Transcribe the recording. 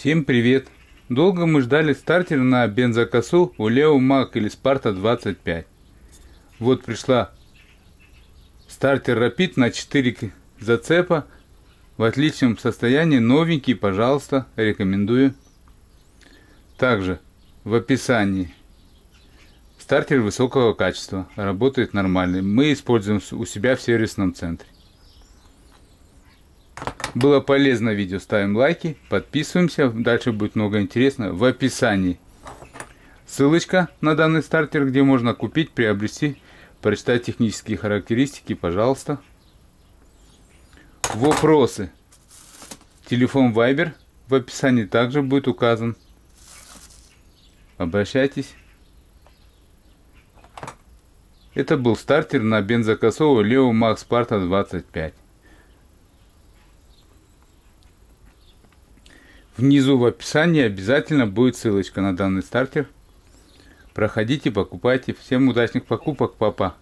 Всем привет! Долго мы ждали стартер на бензокосу у Лео Мак или Спарта 25. Вот пришла стартер Rapid на 4 зацепа в отличном состоянии, новенький, пожалуйста, рекомендую. Также в описании стартер высокого качества, работает нормально. Мы используем у себя в сервисном центре. Было полезно видео, ставим лайки, подписываемся. Дальше будет много интересного в описании. Ссылочка на данный стартер, где можно купить, приобрести, прочитать технические характеристики, пожалуйста. Вопросы. Телефон Viber в описании также будет указан. Обращайтесь. Это был стартер на бензокосовую Leo Max Sparta 25. Внизу в описании обязательно будет ссылочка на данный стартер. Проходите, покупайте. Всем удачных покупок, папа.